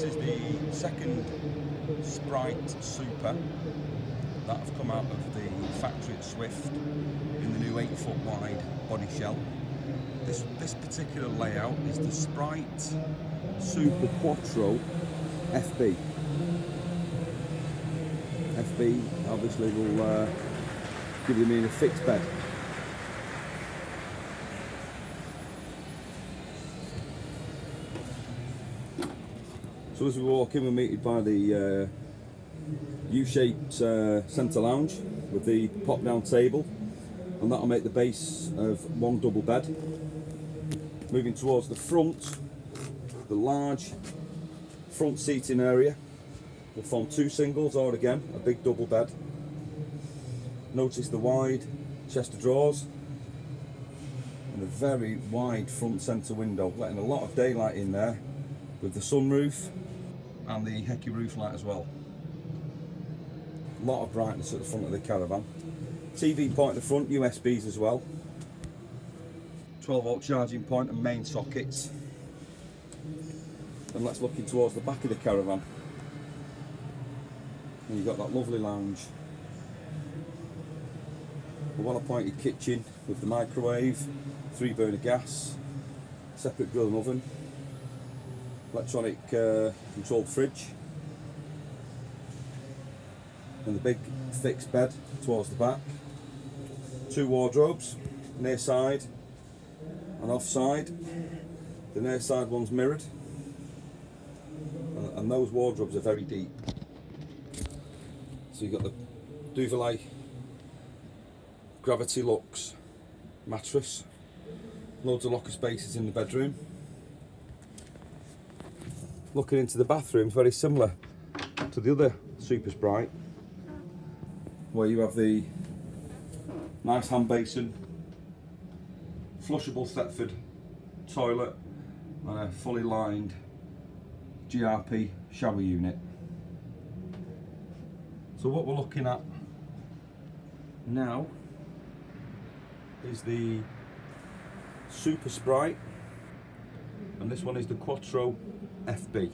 This is the second Sprite Super that have come out of the factory at Swift in the new 8 foot wide body shell. This, this particular layout is the Sprite Super Quattro FB. FB obviously will uh, give you me a fixed bed. So as we walk in, we're meted by the uh, U-shaped uh, centre lounge with the pop-down table, and that'll make the base of one double bed. Moving towards the front, the large front seating area will form two singles or again a big double bed. Notice the wide chest of drawers and a very wide front centre window, letting a lot of daylight in there with the sunroof and the Heki roof light as well. A lot of brightness at the front of the caravan. TV point at the front, USBs as well. 12 volt charging point and main sockets. And let's look in towards the back of the caravan. And you've got that lovely lounge. A well appointed kitchen with the microwave, three burner gas, separate grill and oven, electronic uh, controlled fridge. And the big fixed bed towards the back. Two wardrobes near side and off side the near side one's mirrored. And, those wardrobes are very deep. So you've got the Duvalay Gravity Lux mattress. Loads of locker spaces in the bedroom looking into the bathroom, very similar to the other Super Sprite, where you have the nice hand basin, flushable Thetford toilet, and a fully lined GRP shower unit. So what we're looking at now is the Super Sprite and this one is the Quattro FB.